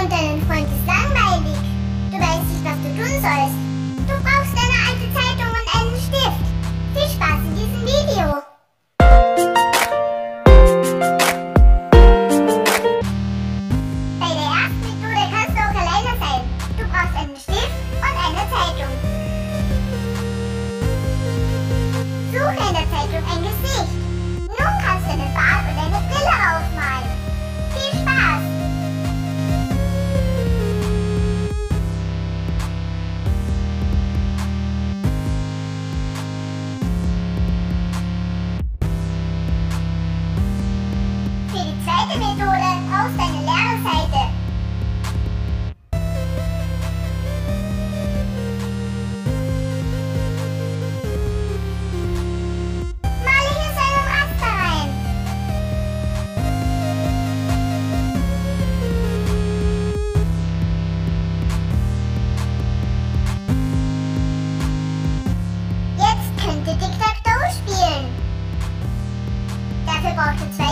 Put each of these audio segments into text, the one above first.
und deinen Freund ist langweilig. Du weißt nicht, was du tun sollst. Du brauchst eine alte Zeitung und einen Stift. Viel Spaß in diesem Video. Bei der ersten Methode kannst du auch alleine sein. Du brauchst einen Stift und eine Zeitung. Suche in der Zeitung ein Gesicht. Nun kannst du einen Bart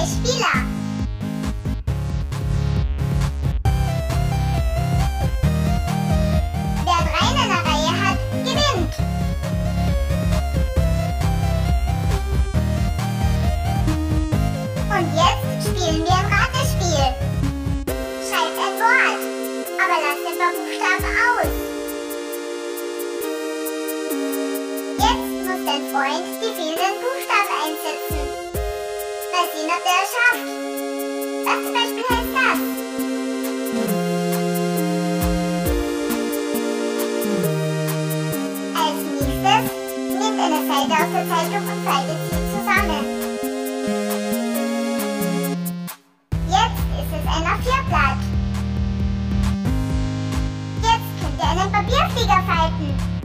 Spieler. Wer drei in einer Reihe hat, gewinnt. Und jetzt spielen wir ein Ratespiel. Schreibt ein Wort, aber lasst paar Buchstaben aus. Jetzt muss dein Freund die fehlenden Buchstaben. Es schafft. Was zum Beispiel heißt das? Als nächstes nimmt eine Seite aus der Zeitung und faltet sie zusammen. Jetzt ist es ein A4-Blatt. Jetzt könnt ihr einen Papierflieger falten.